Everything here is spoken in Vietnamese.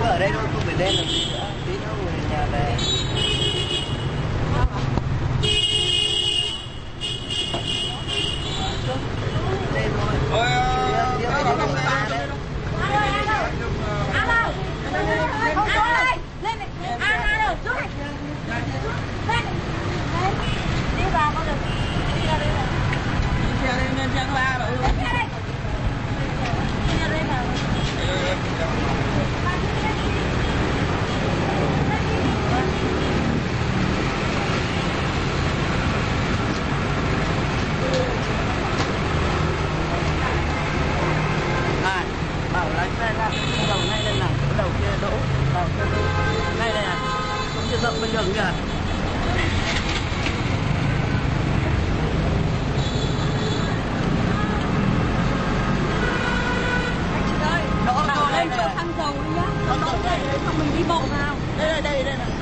Ở đây thôi không phải đen làm gì nữa. Tí nữa về nhà về. Đường kìa đây lên chỗ xăng dầu đi nhá. Đỗ đây đấy xong mình đi bộ vào. đây đây đây đây này